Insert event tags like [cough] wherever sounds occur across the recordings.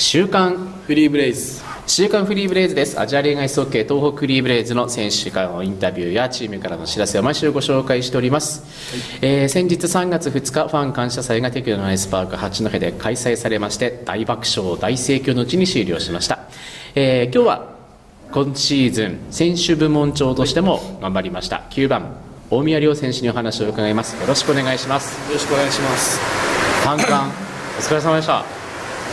週刊フリーブレイズ。週刊フリーブレイズです。アジア恋愛総計東北フリーブレイズの選手からのインタビューやチームからの知らせを毎週ご紹介しております、えー先日3月2日ファン感謝祭がテクノのアイスパーク八戸で開催されまして大爆笑大盛況のうちに終了しました、えー今日は今シーズン選手部門長としても頑張りました。9番大宮亮選手にお話を伺います。よろしくお願いします。よろしくお願いします。ファン感お疲れ様でした。お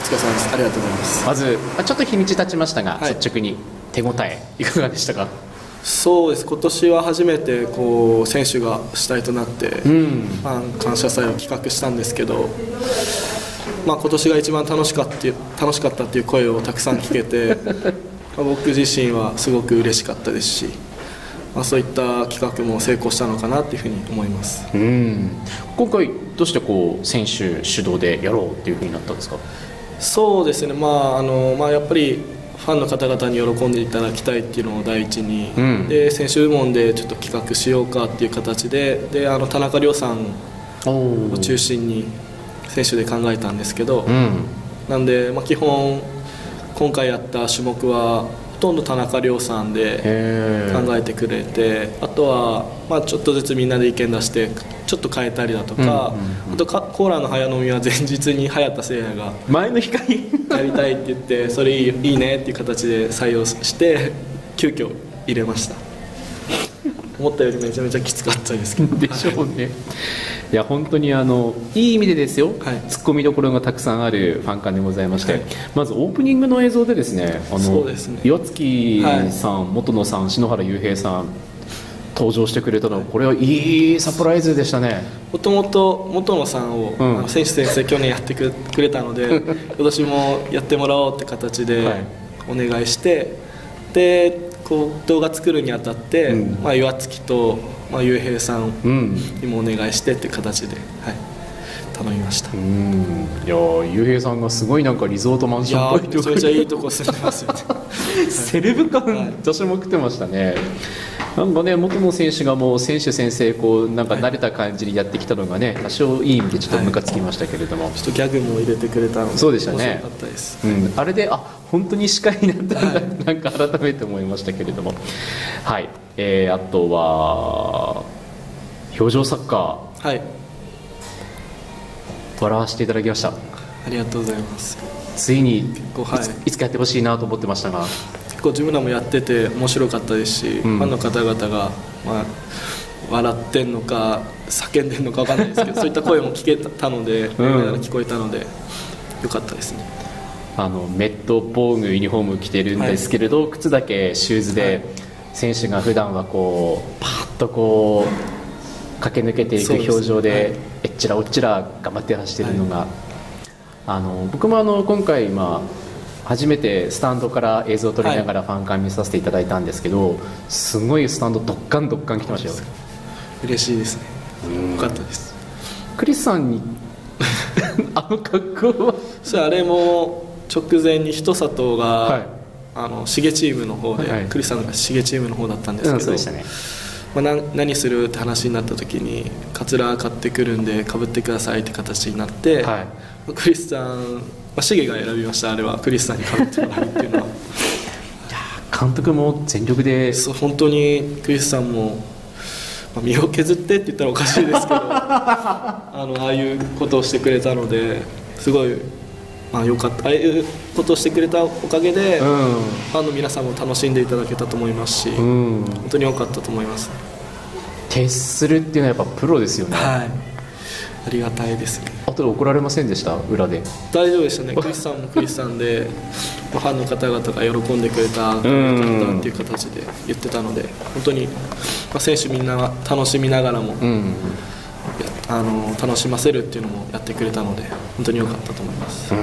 疲れ様です。ありがとうございます。まずまあちょっと日にち経ちましたが、はい。率直に手応えいかがでしたか？そうです。今年は初めてこう選手が主体となって、フうん。ァン感謝祭を企画したんですけど、まあ、今年が一番楽しかった楽しかったっていう声をたくさん聞けて [laughs] まあ僕自身はすごく嬉しかったですし、まあ、そういった企画も成功したのかなっていうふうに思います。うん。今回どうしてこう選手主導でやろうっていうふうになったんですか？そうですね、まああのまあ、やっぱりファンの方々に喜んでいただきたいっていうのを第一に、うん。で選手部門でちょっと企画しようかっていう形で。であの田中亮さんおを中心に選手で考えたんですけど、うん。なんで、まあ、基本今回やった種目はほとんど田中亮さんで考えてくれて。あとは、まあ、ちょっとずつみんなで意見出してちょっと変えたりだとか、あとかコーラの早飲みは前日に早田誠也が前の光やりたいって言ってそれいいいいねっていう形で採用して急遽入れました。思ったよりめちゃめちゃきつかったですけど。でしょうね。いや本当にあのいい意味でですよ、はい。ツッコミどころがたくさんあるファン館でございまして、はい。まずオープニングの映像でですねあのそうですね。岩月さん、元野さん篠原雄平さん登場してくれたのはこれはいいサプライズでしたね。もともと元野さんを、うん。選手先生去年やってくくれたので [laughs] 今年もやってもらおうって形ではい。お願いして、でこう動画作るにあたって、うん。まあ、岩月と、まあ、雄平さんうん。にもお願いしてっていう形で、はい、頼みました。うん。いやー雄平さんがすごいなんかリゾートマンションっぽいーめちゃめちゃいいとこ住んでますよね。[laughs] セレブはい。感私も食ってましたね、なんかね元野選手がもう選手先生こうなんか慣れた感じにやってきたのがね多少いい意味でちょっとムカつきましたけれども、ちょっとギャグも入れてくれたのでそうでしたね。かったですうん、あれであ本当に司会になったんだ、はなんか改めて思いましたけれども。はい、えーあとは表情サッカはい。ー笑わせていただきました。ありがとうございます。ついにはい。ついつかやってほしいなと思ってましたが。結構自分らもやってて面白かったですし、うん。ファンの方々が、まあ、笑ってんのか叫んでんのか分かんないですけど [laughs] そういった声も聞けたので、聞こえたのでよかったですね。あのメット防具ユニフォーム着てるんですけれど、靴だけシューズで、はい。選手が普段はこうパーッとこう駆け抜けていく表情ではい。えっちらおっちら頑張ってらしてるのが、あの僕もあの今回、まあ、初めてスタンドから映像を撮りながらファンカン見させていただいたんですけど、すごいスタンドドッカンドッカン来てましたよ。嬉しいですね。よかったです。クリスさんに [laughs] あの格好は？そしてあれも直前に人里が、はい。あのシゲチームの方で、はいクリスさんがシゲチームの方だったんですうんけど、そうでしたね。まあ、な何するって話になった時にカツラ買ってくるんでかぶってくださいって形になって、はい。クリスさん、まあ、シゲが選びましたあれはクリスさんにかぶってもらうっていうのは。[laughs] 監督も全力で。そう本当にクリスさんも、まあ、身を削ってって言ったらおかしいですけど [laughs] あのああいうことをしてくれたのですごい、まあ、よかった。ああいうことをしてくれたおかげで、うファンの皆さんも楽しんでいただけたと思いますし、ん、うん、本当に良かったと思います、徹するっていうのはやっぱプロですよね、はい。ありがたいですね後で怒られませんでした？裏で。大丈夫でしたね。クリスさんもクリスさんで [laughs] まあファンの方々が喜んでくれたよかったっていう形で言ってたので本当に、まあ、選手みんなが楽しみながらも、うん。やあの楽しませるっていうのもやってくれたので本当に良かったと思います、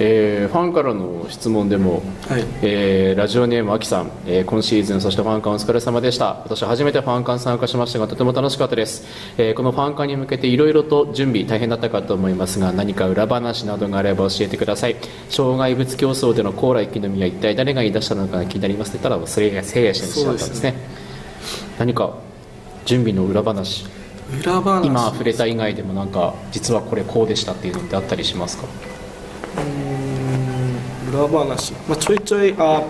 えーファンからの質問でも、はい。えーラジオネームあきさん、えー今シーズンそしてファンカンお疲れ様でした。私初めてファンカン参加しましたがとても楽しかったです、えーこのファンカンに向けていろいろと準備大変だったかと思いますが何か裏話などがあれば教えてください。障害物競争でのコーラ生き飲みは一体誰が言い出したのか気になりますって言ったらそれがせいや選手だったんですね。何か準備の裏話。裏話。今触れた以外でもなんか実はこれこうでしたっていうのってあったりしますか？うーん裏話、まあ、ちょいちょいあ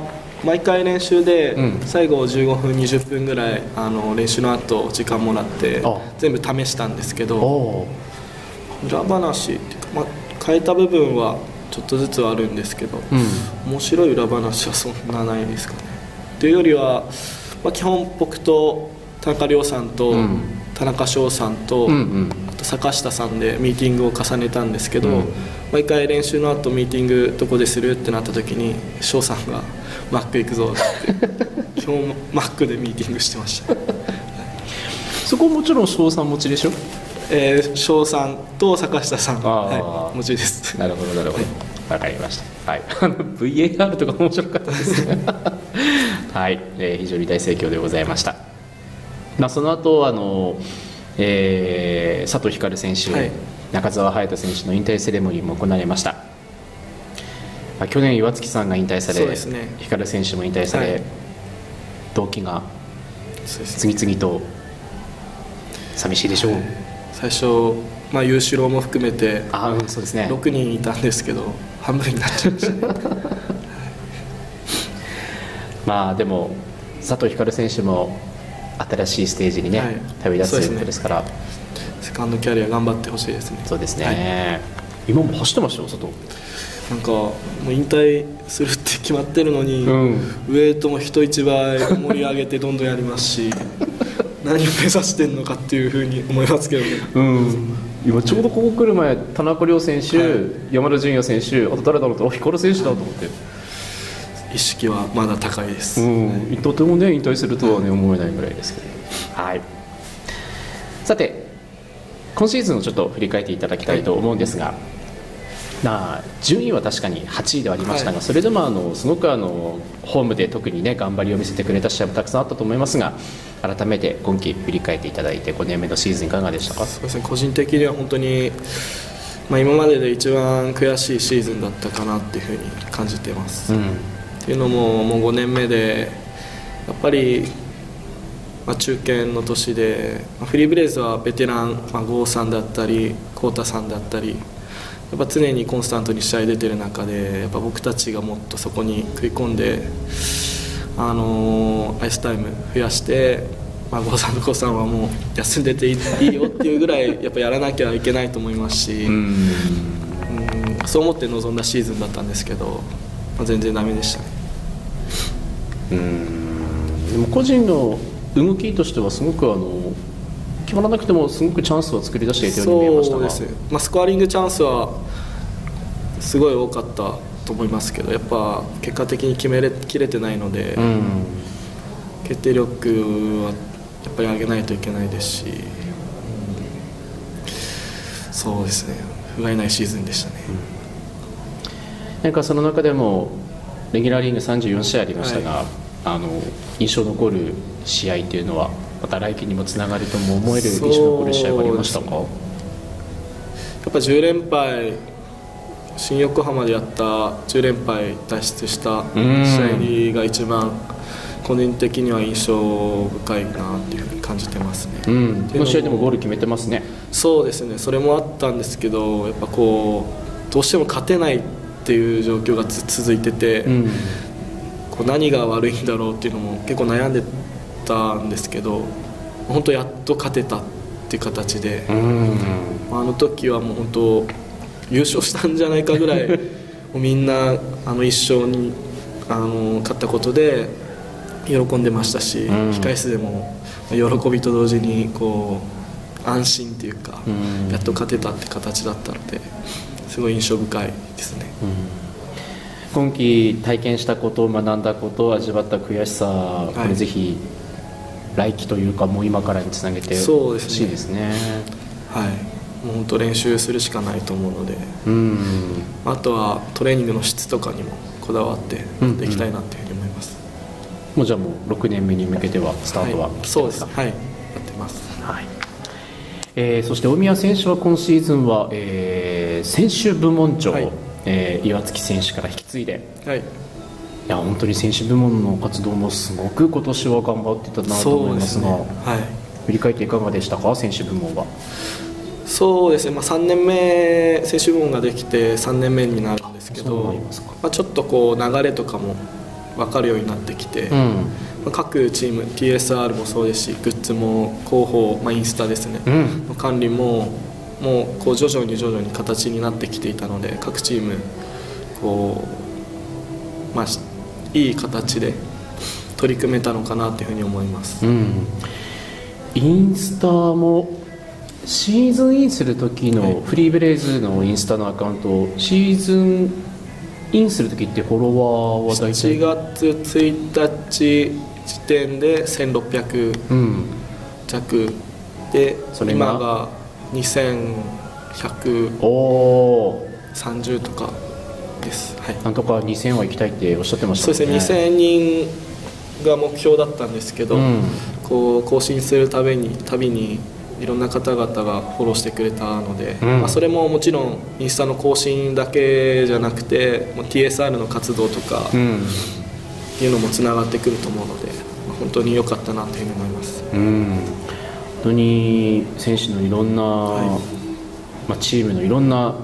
毎回練習でうん。最後15分20分ぐらいあの練習の後時間もらってあ。全部試したんですけおどお裏話っていうか、まあ、変えた部分はちょっとずつはあるんですけど、うん。面白い裏話はそんなないですかね。というよりは、まあ、基本僕と田中亮さんとうん。田中翔さんと、うんうん。あと坂下さんでミーティングを重ねたんですけど、うん。毎回練習の後ミーティングどこでするってなった時に翔さんが「マック行くぞ」って基本マックでミーティングしてました、[laughs] そこもちろん賞賛持ちでしょ？えー翔さんと坂下さん、はい、もちろんです。なるほどなるほど。わかりました。はい。あの VAR とか面白かったですね。[laughs] はい、えー非常に大盛況でございました。まあその後あの、えー佐藤光選手、はい。中澤隼人選手の引退セレモニーも行われました、まあ、去年岩月さんが引退され、ね。光選手も引退され、はい。同期が次々と寂しいでしょう、最初、まあ、優志郎も含めてああうんそうですね。6人いたんですけど半分になっちゃ [laughs] いましたねまあでも佐藤光選手も新しいステージにね、はい。旅立つということですから。セカンドキャリア頑張ってほしいですね。そうですね、はい。今も走ってましたよ佐藤。なんかもう引退するって決まってるのに、うん。ウエイトも人一倍盛り上げてどんどんやりますし [laughs] 何を目指してるのかっていうふうに思いますけどね。うん。今ちょうどここ来る前田中亮選手、はい。山田純也選手あと誰だろうと光選手だと思って、意識はまだ高いです、うん、とてもね引退するとはね思えないぐらいですけど。はい。さて今シーズンをちょっと振り返っていただきたいと思うんですが、まあ、順位は確かに8位ではありましたが、はい。それでもあのすごくあのホームで特にね頑張りを見せてくれた試合もたくさんあったと思いますが改めて今季振り返っていただいて5年目のシーズンいかがでしたか？そうですね。個人的には本当に、まあ、今までで一番悔しいシーズンだったかなっていうふうに感じています、うんっていうのももう5年目でやっぱり、まあ、中堅の年で、まあフリーブレイズはベテラン、まあ、郷さんだったり浩太さんだったりやっぱ常にコンスタントに試合出てる中でやっぱ僕たちがもっとそこに食い込んで、あのーアイスタイム増やして、まあ、郷さんと郷さんはもう休んでていいよっていうぐらいやっぱやらなきゃいけないと思いますし。うんうんそう思って臨んだシーズンだったんですけど、まあ、全然ダメでしたねうん。でも個人の動きとしてはすごくあの決まらなくてもすごくチャンスを作り出していたように見えましたが。そうです。ね、まあ、スコアリングチャンスはすごい多かったと思いますけどやっぱ結果的に決めれきれてないので、うん。決定力はやっぱり上げないといけないですし、うんそうですね。不甲斐ないシーズンでしたね、なんかその中でもレギュラーリーグ34試合ありましたが、あの印象残る試合というのはまた来季にもつながるとも思える印象残る試合がありましたか？やっぱ10連敗新横浜でやった10連敗脱出した試合が一番個人的には印象深いなっていうふうに感じてますね、うん、この試合でもゴール決めてますね。そうですね。それもあったんですけどやっぱこうどうしても勝てないっていう状況がつ続いてて、うん。こう何が悪いんだろうっていうのも結構悩んでたんですけど本当やっと勝てたっていう形で、うん。あの時はもう本当優勝したんじゃないかぐらい [laughs] みんなあの一勝にあの勝ったことで喜んでましたし、ん。控室でも喜びと同時にこう安心っていうか、うん。やっと勝てたって形だったのですごい印象深いですね。今季体験したこと学んだこと味わった悔しさ、これぜひ来季というかもう今からにつなげてほしいですね。はい、もう本当練習するしかないと思うので。うん。あとはトレーニングの質とかにもこだわってうんできたいなっていうふうに思います、もうじゃあもう6年目に向けてはスタートははい、そうです。はい。やってます。はいえーそして大宮選手は今シーズンは、えー選手部門長、はい。えー岩月選手から引き継いで。はい。いや本当に選手部門の活動もすごく今年は頑張ってたなと思いますがはい。振り返っていかがでしたか？選手部門は。そうですね、まあ、3年目選手部門ができて3年目になるんですけどなりまあ、ちょっとこう流れとかも分かるようになってきて、まうん。あ各チーム TSR もそうですしグッズも広報、まあ、インスタですね、うん。の管理ももうこう徐々に徐々に形になってきていたので各チームこう、まあ、しいい形で取り組めたのかなというふうに思います。うん。インスタもシーズンインする時はい。のフリーブレイズのインスタのアカウントシーズンインする時ってフォロワーは大7体月1日時点で1600うん。弱で今が2130おおとかです、はい、なんとか2000は行きたいっておっしゃってましたそうですね。2000人が目標だったんですけど、うん。こう更新するたびにたびにいろんな方々がフォローしてくれたので、うん。まあ、それももちろんインスタの更新だけじゃなくてもう TSR の活動とかうんいうのもつながってくると思うので、まあ本当に良かったなというふうに思います。うん。本当に選手のいろんな、はい。まあ、チームのいろんな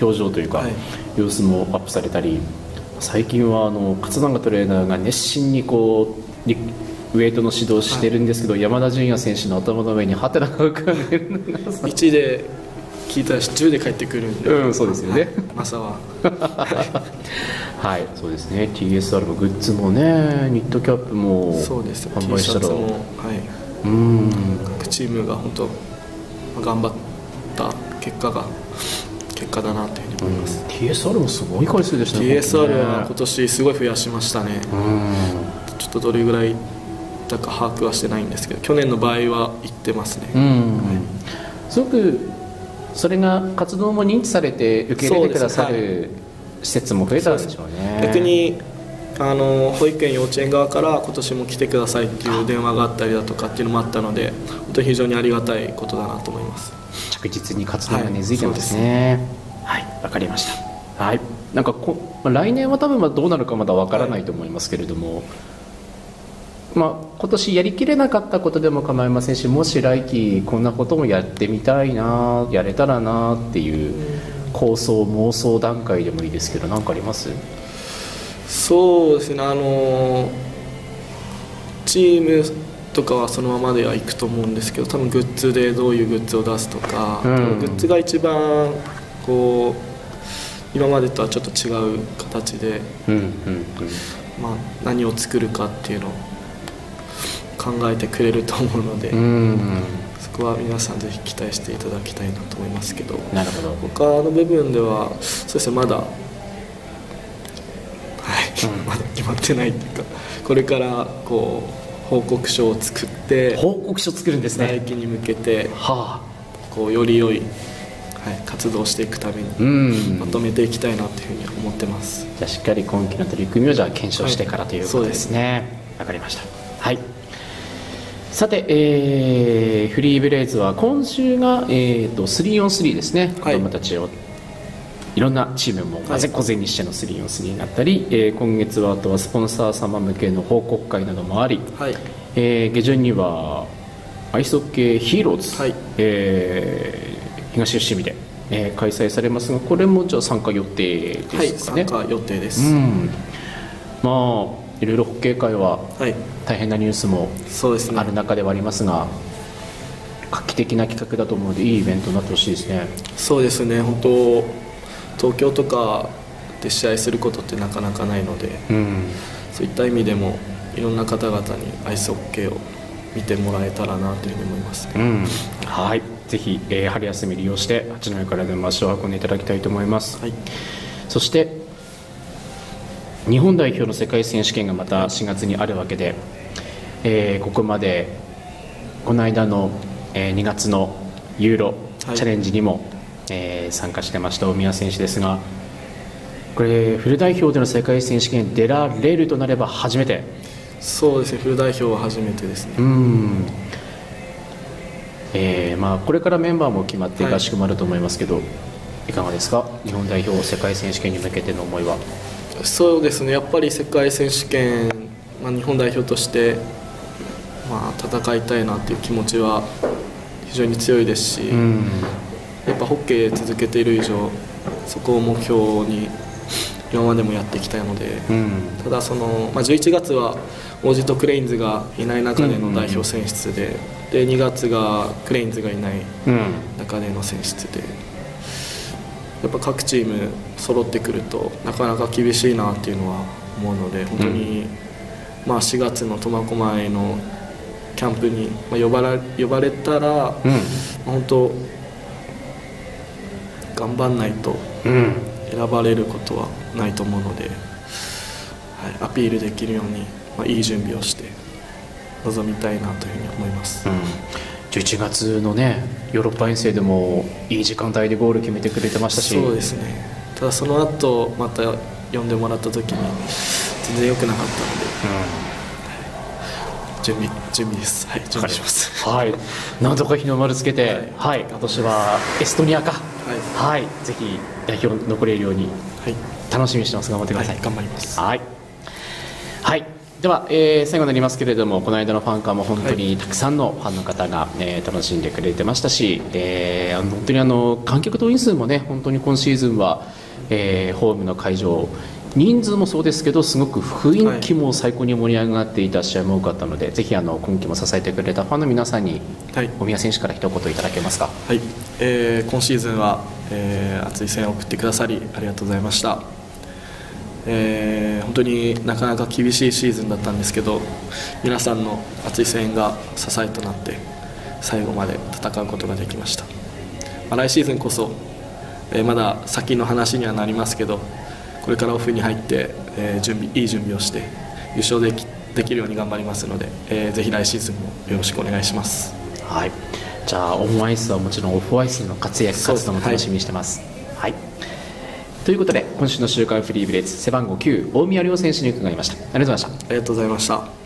表情というか、はい。様子もアップされたり最近はあの勝永トレーナーが熱心にこうリウェイトの指導してるんですけど、山田純也選手の頭の上にハテナが浮かんでるのが1で聞いたら10で帰ってくるんで、うんそうですよね。はい朝は。はい。そうですね。TSR のグッズもねニットキャップもそうです。販 T 売したら。シャツも、はい、うん。各チームが本当まあ頑張った結果が結果だなというふうに思います、TSR もすごい回数でしたね。TSR は今本年すごい増やしましたね。ちょっとどれぐらいだか把握はしてないんですけど去年の場合は行ってますね、うん、うんすごくそれが活動も認知されて受け入れてくださる施設も増えたんでしょうね。逆にあの保育園幼稚園側から今年も来てくださいっていう電話があったりだとかっていうのもあったので本当に非常にありがたいことだなと思います。着実に活動が根付いてますね。はい。わ、かりました。はい。なんかこ、まあ、来年は多分まあどうなるかまだわからないと思いますけれども、まあ、今年やりきれなかったことでも構いませんしもし来期こんなこともやってみたいなやれたらなっていう構想妄想段階でもいいですけど何かあります？そうですね。あのチームとかはそのままではいくと思うんですけど多分グッズでどういうグッズを出すとか、うん。グッズが一番こう今までとはちょっと違う形で、うんうんうん。まあ、何を作るかっていうのを考えてくれると思うので、うん。そこは皆さんぜひ期待していただきたいなと思いますけど。なるほど。他の部分ではそうですねまだはい、まだ決まってないっていうかこれからこう報告書を作って報告書作るんですね。来期に向けてはあ。こうより良い、はい、活動をしていくためにうん。まとめていきたいなというふうに思ってます。じゃあしっかり今期の取り組みをじゃあ検証してからということですね。わ、かりました。はいさて、えーフリーブレイズは今週が、えー、と 3on3 ですね、はい。子供たちをいろんなチームも混ぜこぜにしての 3on3 になったり、えー今月はあとはスポンサー様向けの報告会などもあり、はい。えー下旬にはアイスホッケーヒーローズ、はい。えー東伏見で、えー開催されますがこれもじゃあ参加予定はいですかね、参加予定でうす、ん。まあいろいろホッケー界ははい。大変なニュースもある中ではありますが画期的な企画だと思うのでいいイベントになってほしいですね。そうですね。本当東京とかで試合することってなかなかないのでうん。そういった意味でもいろんな方々にアイスホッケーを見てもらえたらなというふうに思いますね。うん。はい。ぜひ、えー春休み利用して八戸からでも足を運んでいただきたいと思います、はい。そして日本代表の世界選手権がまた4月にあるわけで、えーここまでこの間の、えー2月のユーロはい。チャレンジにも、えー参加してました大宮選手ですがこれフル代表での世界選手権出られるとなれば初めて。そうですねフル代表は初めてですね。うん、えーまあ、これからメンバーも決まってはい。合宿もあると思いますけど、い、かがですか？日本代表世界選手権に向けての思いはそうですね。やっぱり世界選手権、まあ、日本代表として、まあ、戦いたいなっていう気持ちは非常に強いですし、うん。やっぱホッケー続けている以上そこを目標に今までもやってきたので、うん。ただその、まあ、11月は王子とクレインズがいない中での代表選出で,、で2月がクレインズがいないうん。中での選出でやっぱ各チーム揃ってくるとなかなか厳しいなっていうのは思うので本当に、まあ、4月の苫小牧のキャンプにまあ呼ばら呼ばれたら、うん。本当頑張んないとうん。選ばれることはないと思うので、はい、アピールできるように、まあ、いい準備をして臨みたいなというふうに思います。うん11月のねヨーロッパ遠征でもいい時間帯でゴール決めてくれてましたし。そうですね。ただその後また呼んでもらった時に全然良くなかったので。準備準備です。はい準備します。はい、なんとか日の丸つけて、はい、今年はエストニアか、はい。はい、ぜひ代表に残れるように。はい、楽しみにしてます。頑張ってください、頑張ります。はい。はい。では、えー最後になりますけれども、この間のファンカーも本当にたくさんのファンの方が、えー楽しんでくれてましたし、えーあの本当にあの観客動員数もね、本当に今シーズンは、えーホームの会場、人数もそうですけど、すごく雰囲気も最高に盛り上がっていた試合も多かったので、ぜひあの今季も支えてくれたファンの皆さんに、はい。大宮選手から一言いただけますか？はい、えー今シーズンは、えー熱い声援を送ってくださりありがとうございました、えー本当になかなか厳しいシーズンだったんですけど皆さんの熱い声援が支えとなって最後まで戦うことができました、まあ来シーズンこそ、えーまだ先の話にはなりますけどこれからオフに入って、えー準備いい準備をして優勝できできるように頑張りますので、えーぜひ来シーズンもよろしくお願いします。はい、じゃあオンアイスはもちろんオフアイスの活躍活動も楽しみにしてます。ということで今週の週刊フリーブレイズ背番号9大宮亮選手に伺いました。ありがとうございました。ありがとうございました